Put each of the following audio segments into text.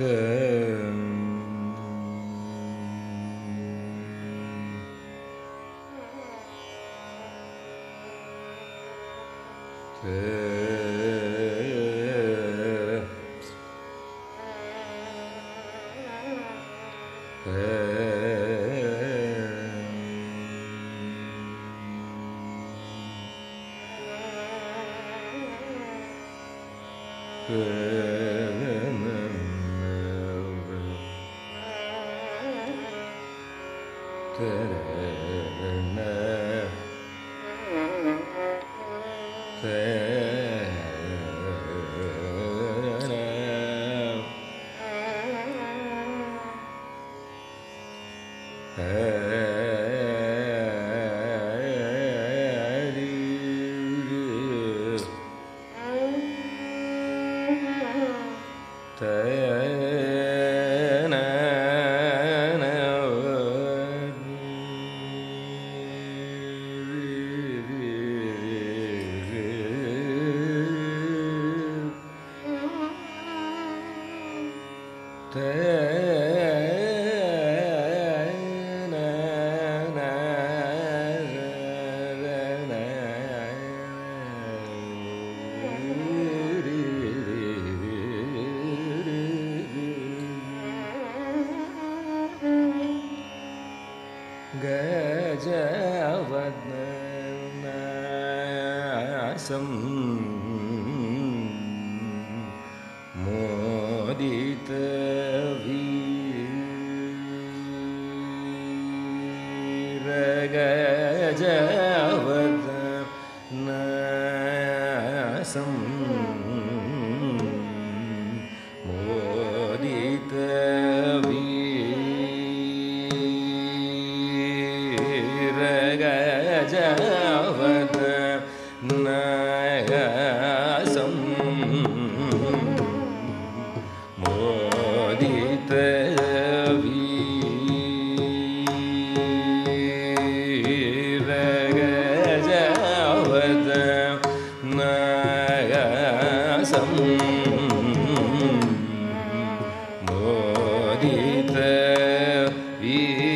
yakın Fair. ഗജവദ്നാശം മോദിതേ de Deus.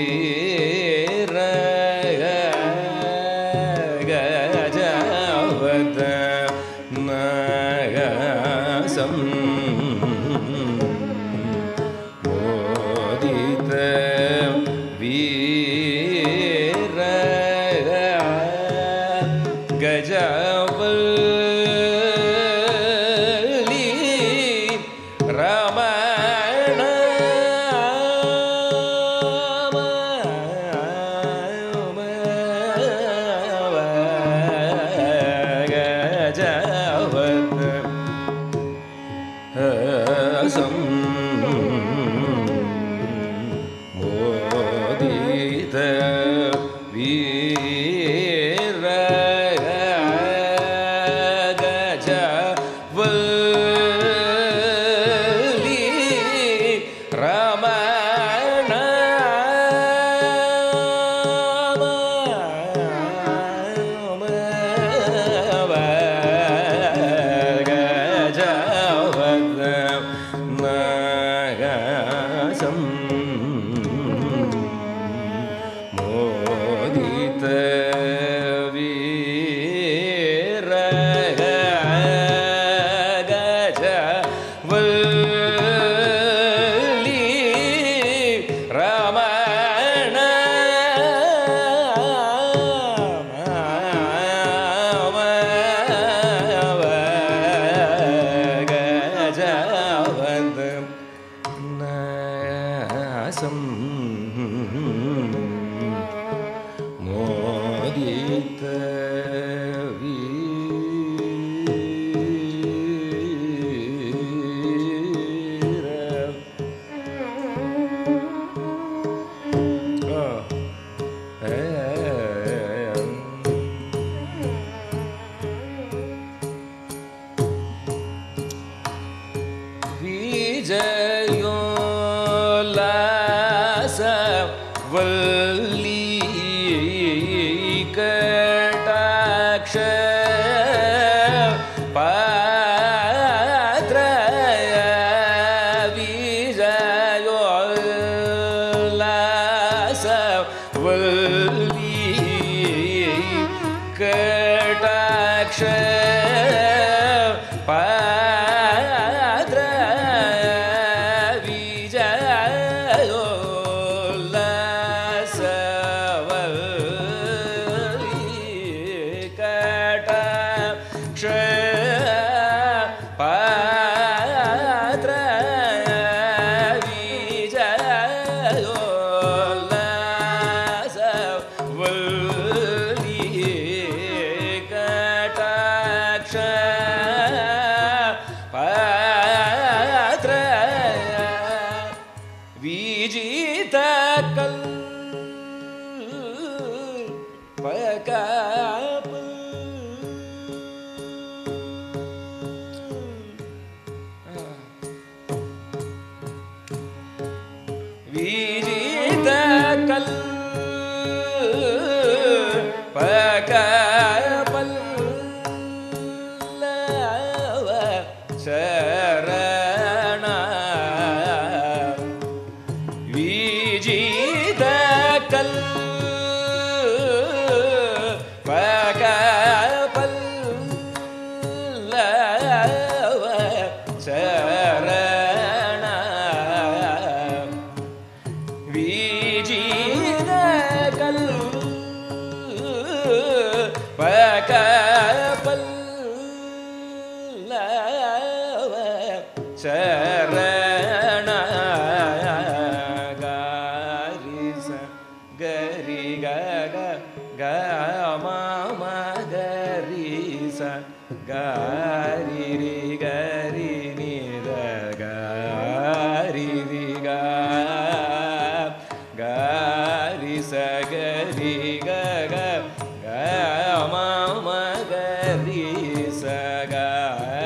saga eh?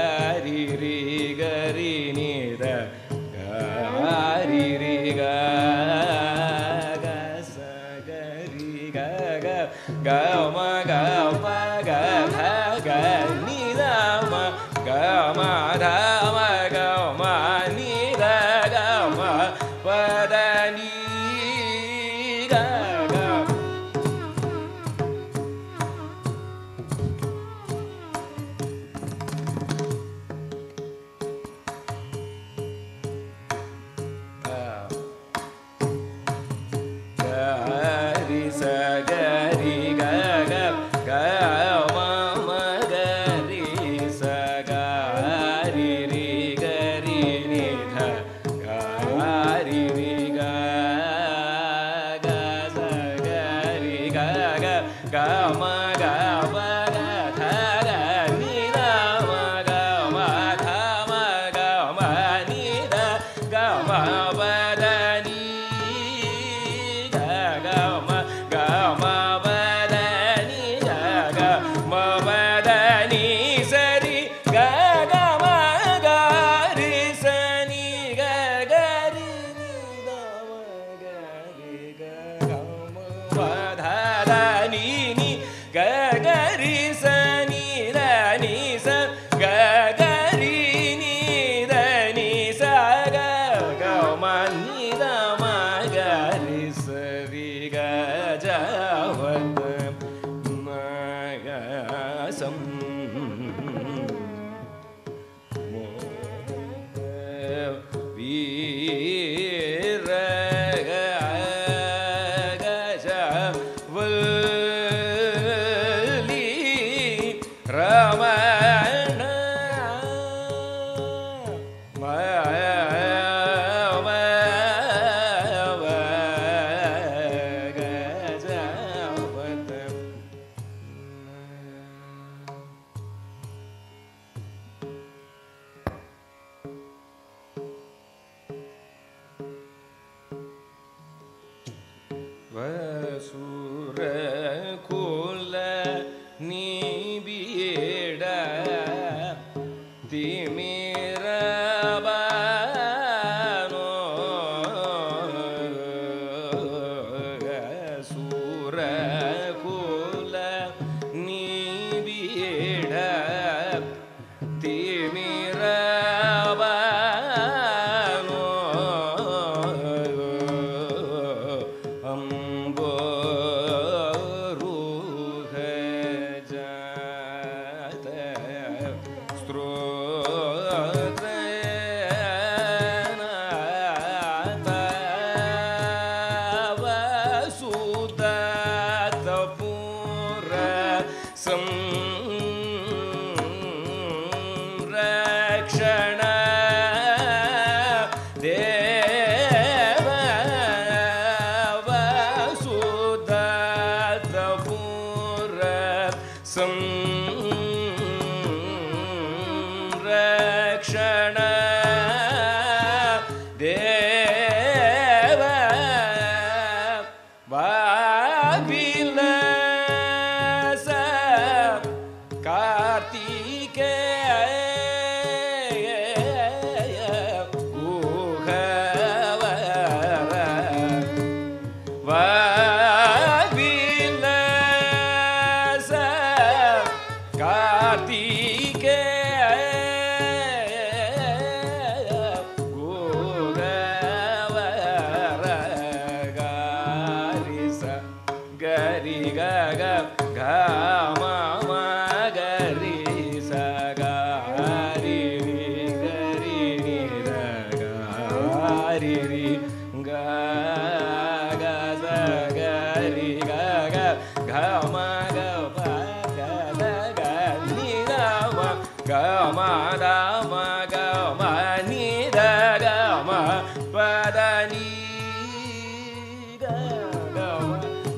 嘎玛嘎。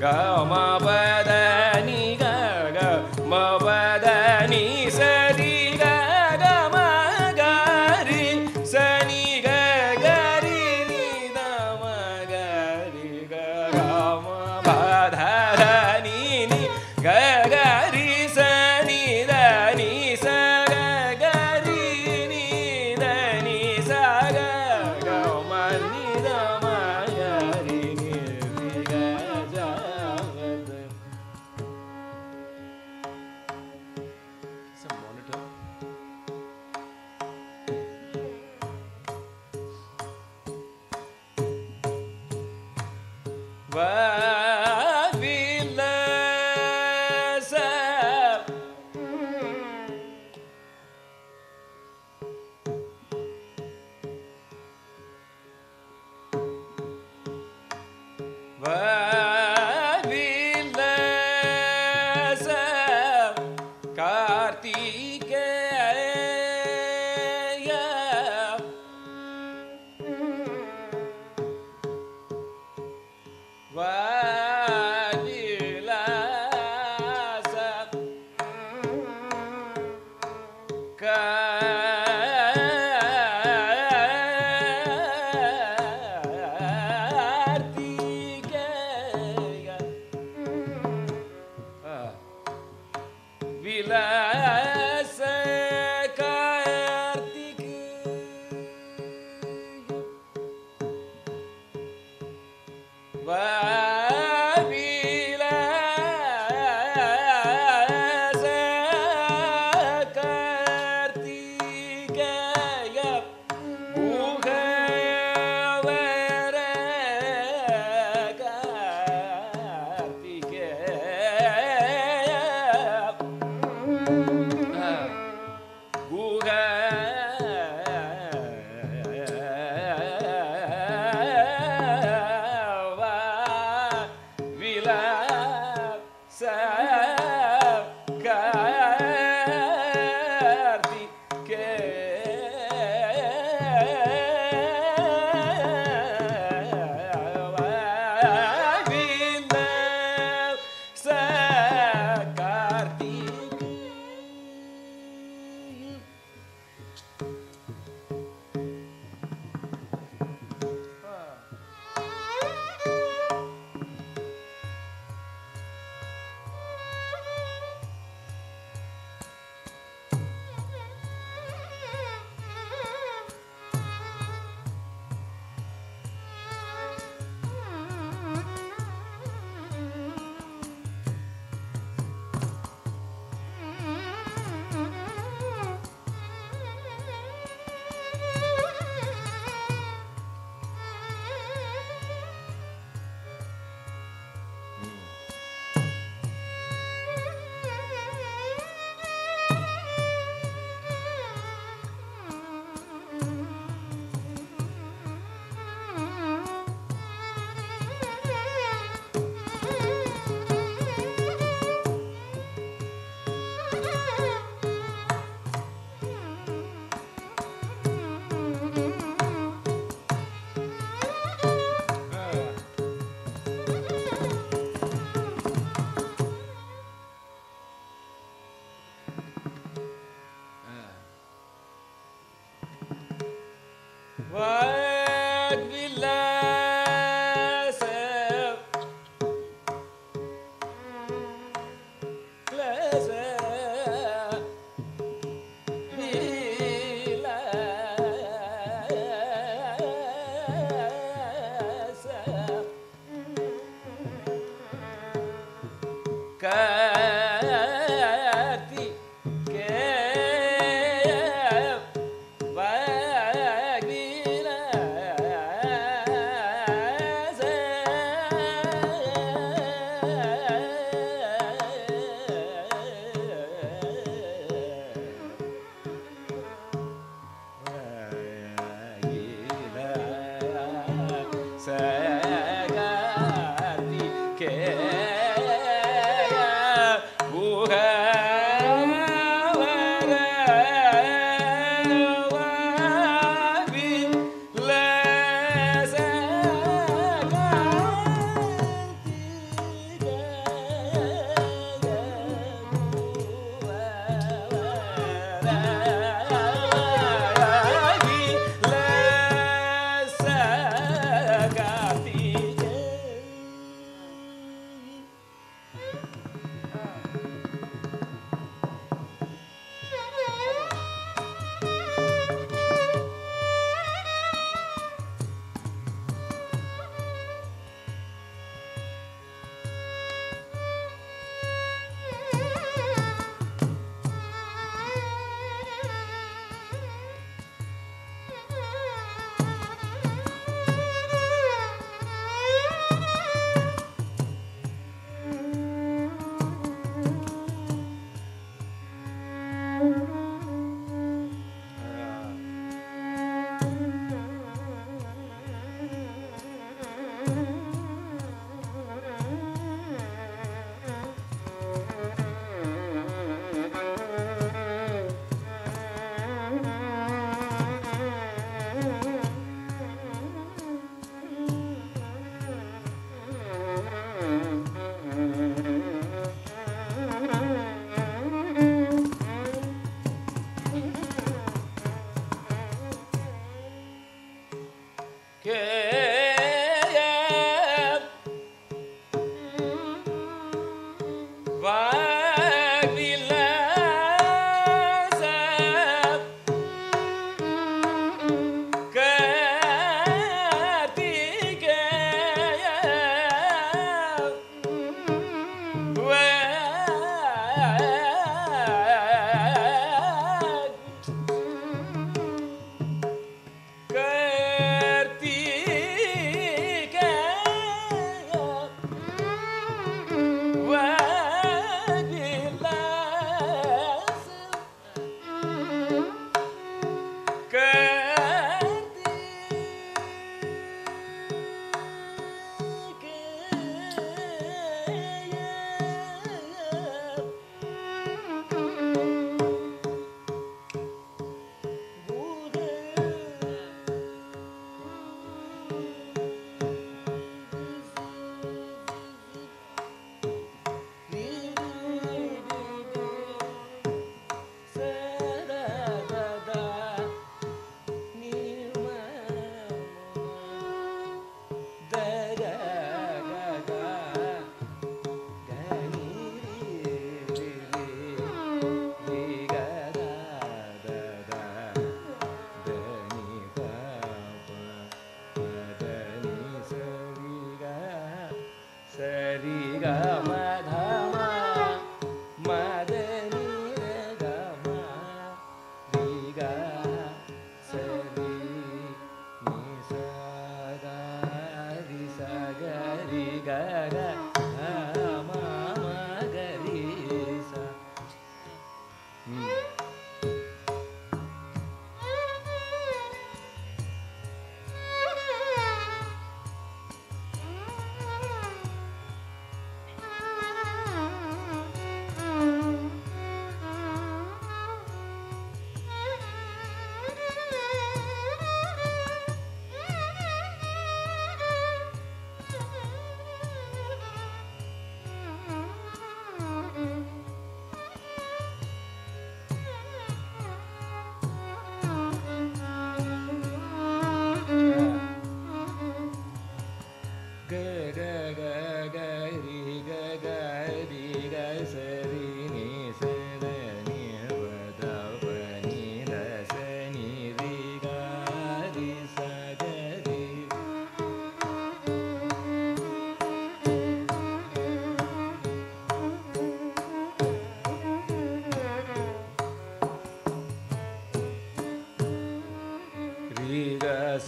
ga ma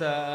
uh,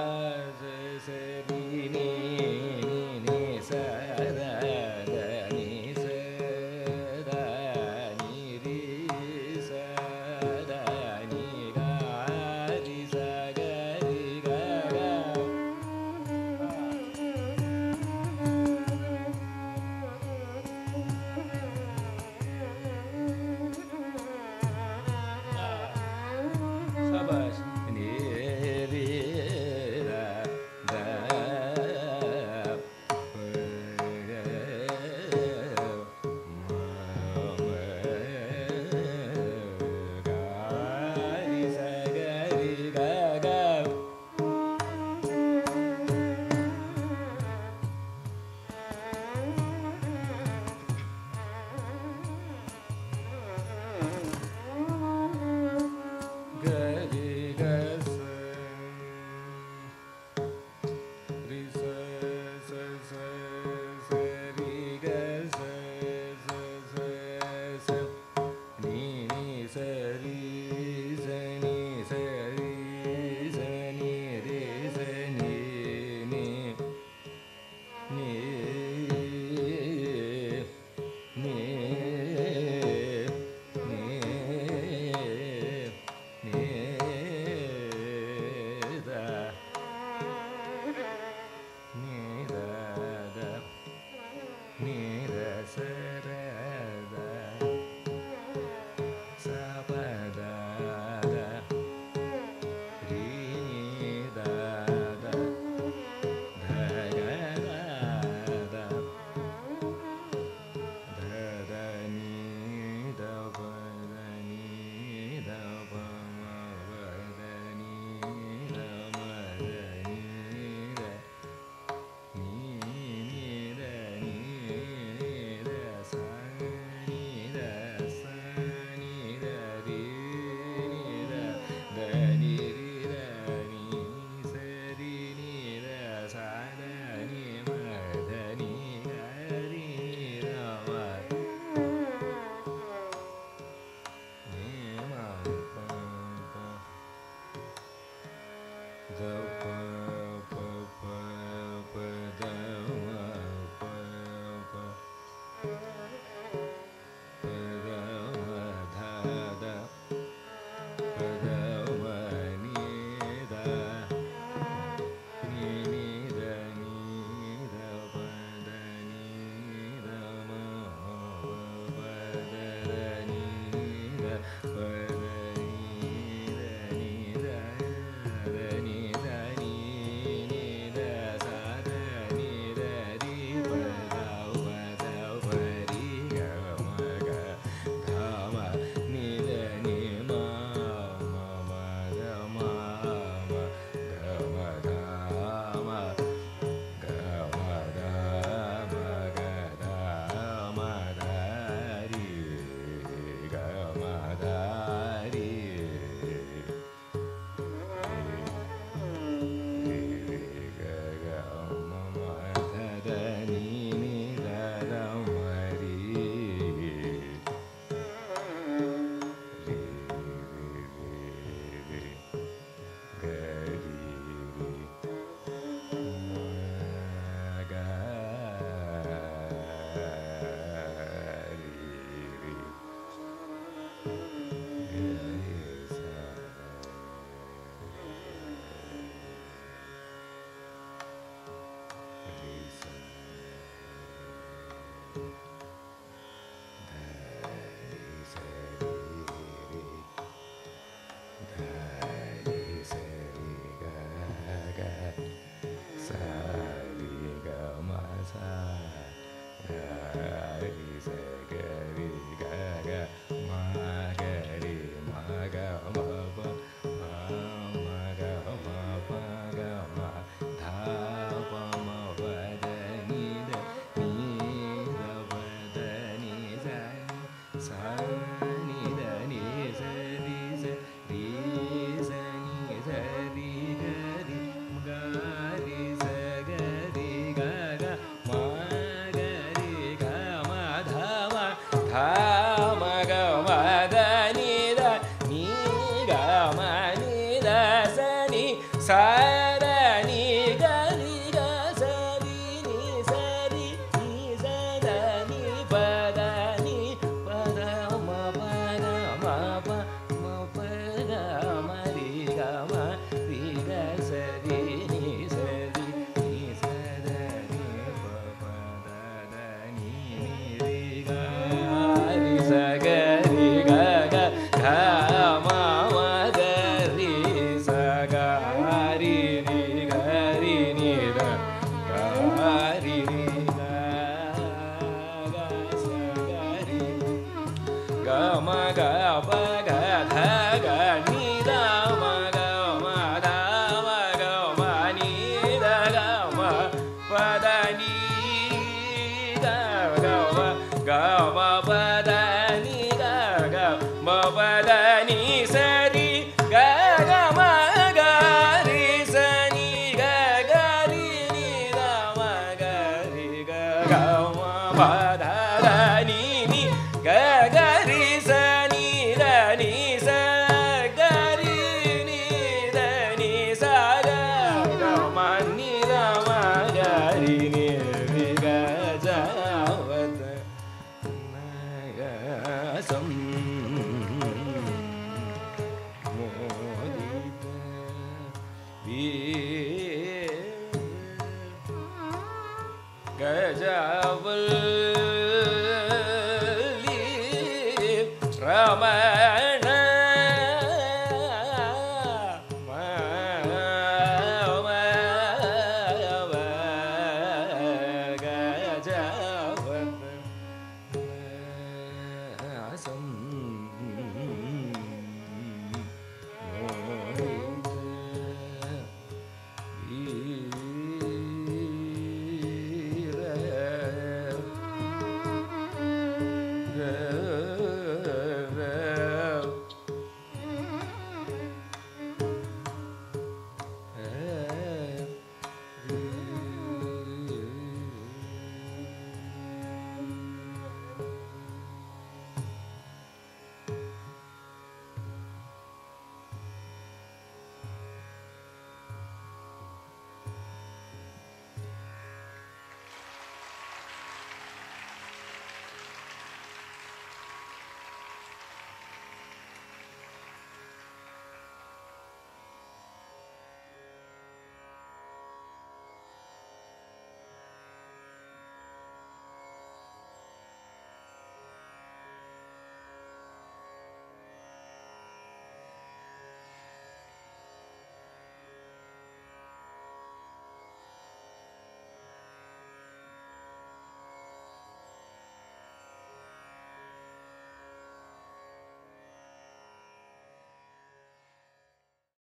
some